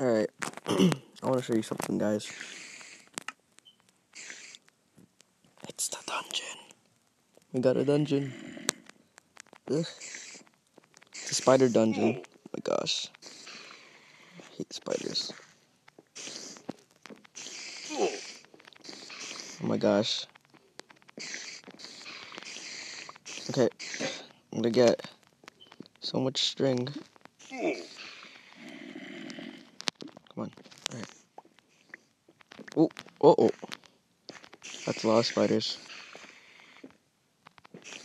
Alright, I want to show you something, guys. It's the dungeon. We got a dungeon. Ugh. It's a spider dungeon. Oh my gosh. I hate spiders. Oh my gosh. Okay, I'm gonna get so much string. Come on. Alright. Oh, oh. That's a lot of spiders.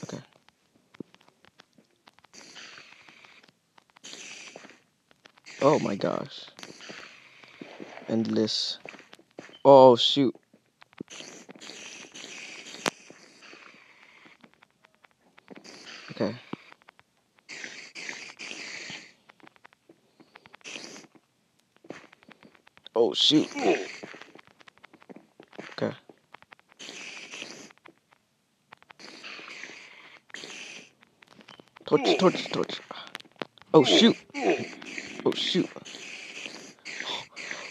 Okay. Oh my gosh. Endless. Oh, shoot. Okay. Oh, shoot. Torch, torch, torch. Oh, shoot. Oh, shoot.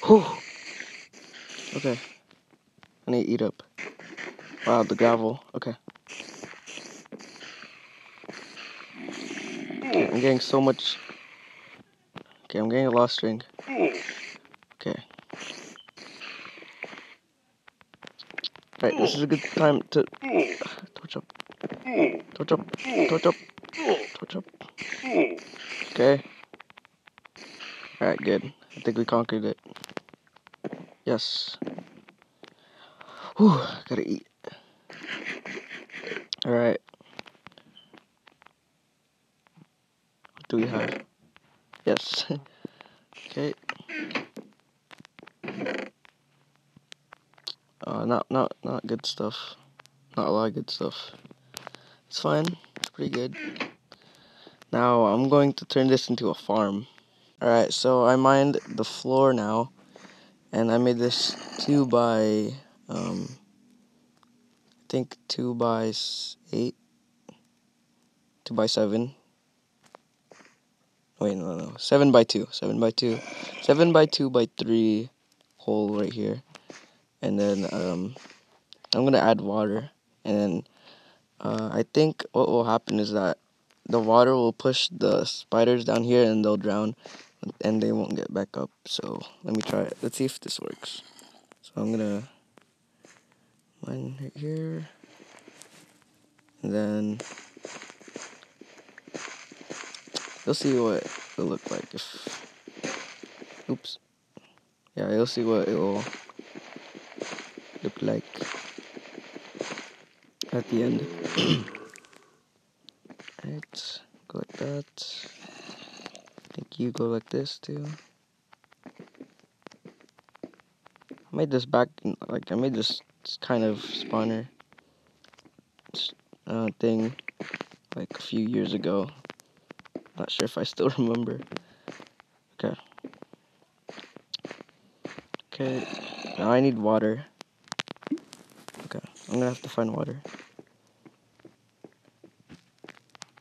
Whew. Okay. I need to eat up. Wow, the gravel. Okay. I'm getting so much. Okay, I'm getting a lost string. Okay. Alright, this is a good time to torch up. Torch up. Torch up. Torch up. Okay. Alright, good. I think we conquered it. Yes. Whew, gotta eat. Alright. What do we have? Yes. okay. Uh, not not not good stuff. Not a lot of good stuff. It's fine. It's pretty good. Now I'm going to turn this into a farm. Alright, so I mined the floor now. And I made this 2 by, um, I think 2 by 8. 2 by 7. Wait, no, no. 7 by 2. 7 by 2. 7 by 2 by 3 hole right here. And then, um, I'm going to add water. And then, uh, I think what will happen is that the water will push the spiders down here and they'll drown and they won't get back up. So let me try it. Let's see if this works. So I'm gonna mine right here, and then you'll see what it'll look like if. Oops. Yeah, you'll see what it will look like at the end. go like that I think you go like this too. I made this back, like I made this kind of spawner uh, thing like a few years ago. Not sure if I still remember. Okay. Okay, now I need water. Okay, I'm gonna have to find water.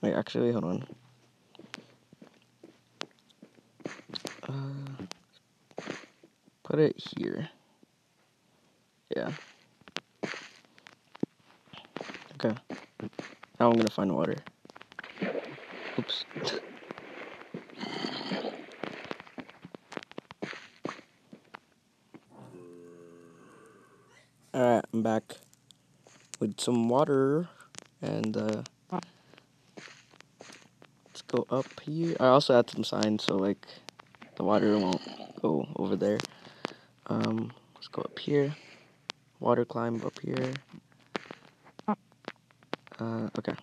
Wait, actually, hold on. put it here. Yeah. Okay. Now I'm gonna find water. Oops. Alright, I'm back with some water and uh go up here. I also add some signs so like the water won't go over there. Um, let's go up here. Water climb up here. Uh, okay.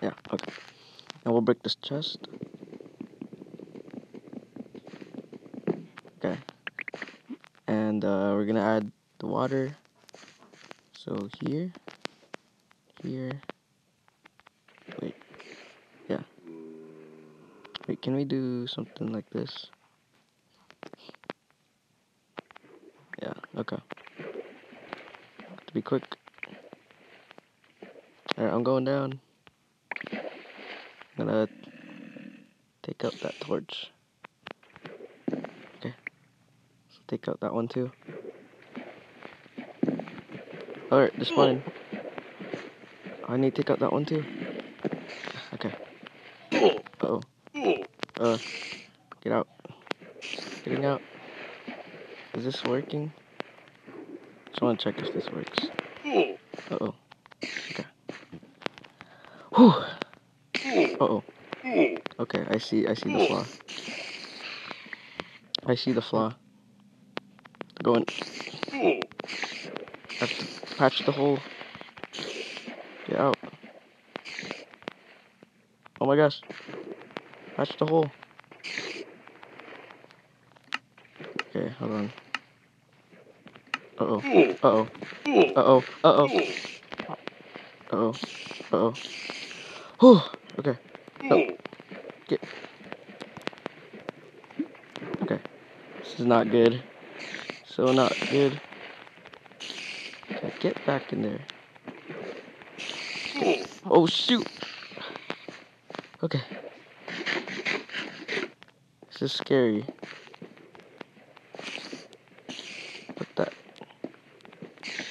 Yeah, okay. And we'll break this chest. Okay. And uh, we're gonna add the water. So here, here. Wait. Yeah. Wait, can we do something like this? Yeah, okay. To be quick. Alright, I'm going down. I'm gonna take out that torch. Okay. take out that one too. Alright, they're spawning. I need to take out that one too. Okay. Uh oh. Uh, get out. Getting out. Is this working? Just want to check if this works. Uh oh. Okay. Whew. Uh oh. Okay, I see. I see the flaw. I see the flaw. Going. Have to patch the hole. Get out. Oh my gosh. Patch the hole. Okay, hold on. Uh oh. Uh oh. Uh oh. Uh oh. Uh oh. Uh oh. Okay. Oh. Get. Okay. This is not good. So not good. Okay, get back in there. Oh shoot. Okay. This is scary. Put that.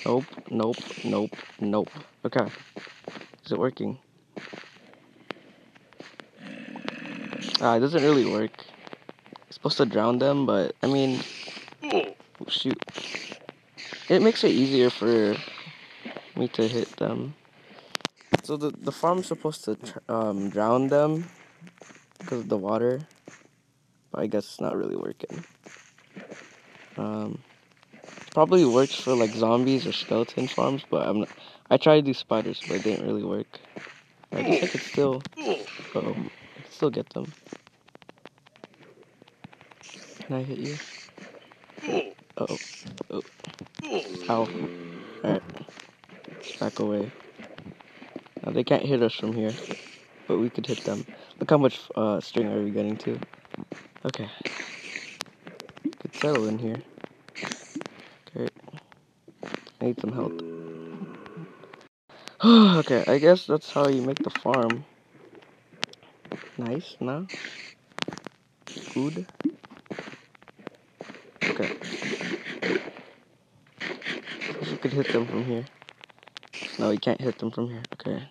Nope, nope, nope, nope. Okay. Is it working? Ah, it doesn't really work. It's supposed to drown them, but I mean, oh, shoot. It makes it easier for me to hit them. So the the farm's supposed to um, drown them because of the water, but I guess it's not really working. Um, probably works for like zombies or skeleton farms, but I'm not, I tried these spiders, but it didn't really work. I guess I could still, oh, I could still get them. Can I hit you? Uh oh, oh, ow! Alright, back away. Now they can't hit us from here, but we could hit them. Look how much uh, string are we getting to. Okay. Could settle in here. Okay. I need some help. okay, I guess that's how you make the farm. Nice, no? Good. Okay. you could hit them from here. No, you can't hit them from here. Okay.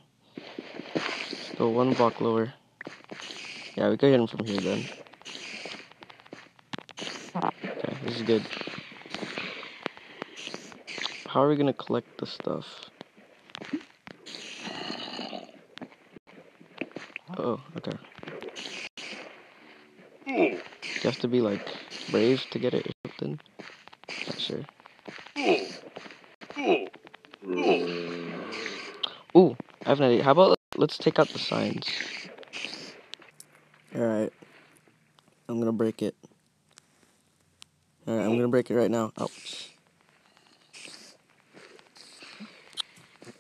Go one block lower. Yeah, we could hit them from here then. Okay, this is good. How are we gonna collect the stuff? oh, okay. You have to be like brave to get it or something. Not sure. Ooh, I have an idea. How about let's take out the signs? Alright. I'm gonna break it. Alright, I'm gonna break it right now. Ouch.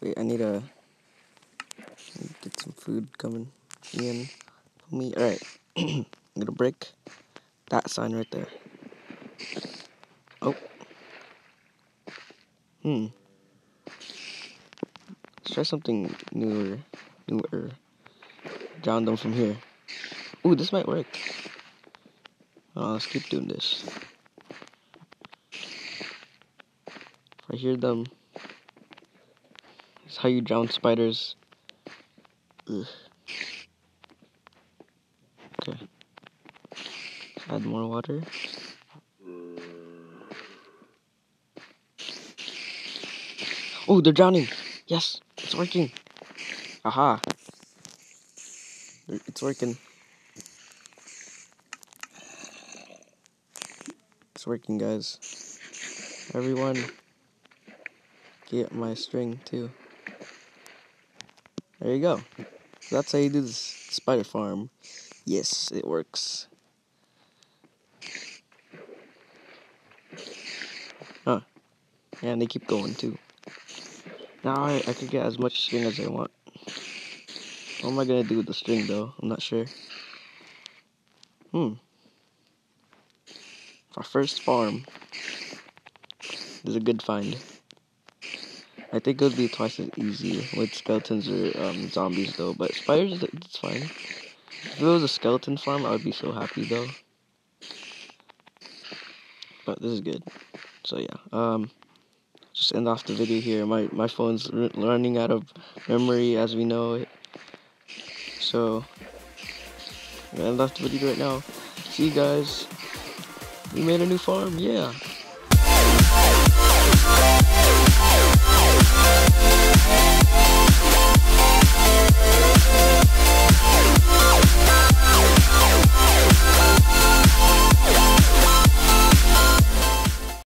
Wait, I need a get some food coming in for me. Alright. I'm gonna break that sign right there. Oh. Hmm. Let's try something newer. Newer. Drown them from here. Ooh, this might work. Oh, let's keep doing this. If I hear them, it's how you drown spiders. Ugh. Okay. Add more water. Oh, they're drowning. Yes, it's working. Aha. It's working. It's working, guys. Everyone, get my string too. There you go. That's how you do this spider farm. Yes, it works. Huh. And they keep going too. Now I, I could get as much string as I want. What am I gonna do with the string though? I'm not sure. Hmm. Our first farm is a good find. I think it would be twice as easy with skeletons or um, zombies though, but spiders, it's fine. If it was a skeleton farm, I would be so happy though. but this is good. So yeah, um, just end off the video here. My my phone's running out of memory as we know it. So I'm end off the video right now. See you guys. We made a new farm, yeah. Música